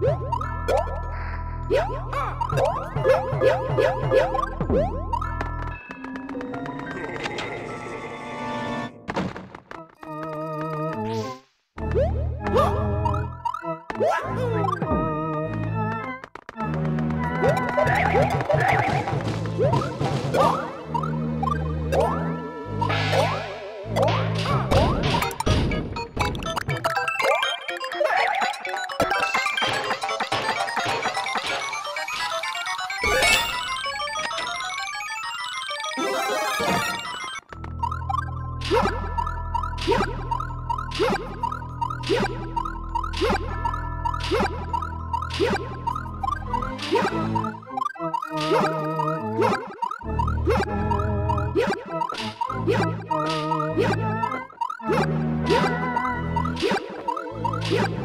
Yeah. Yeah.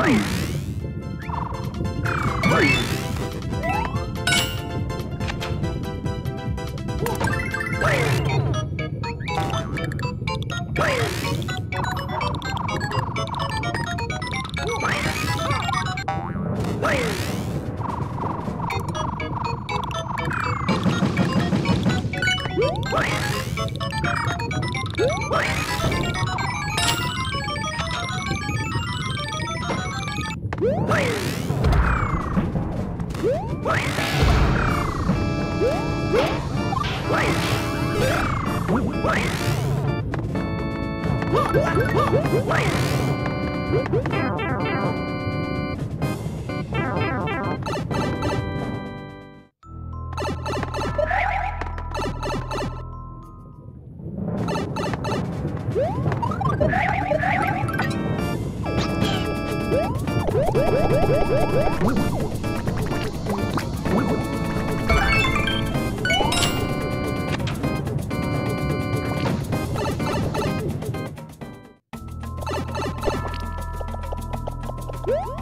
Wait! Wow. Woo!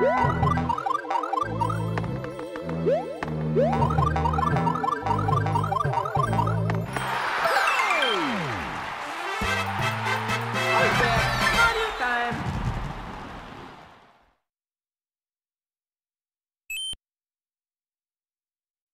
Música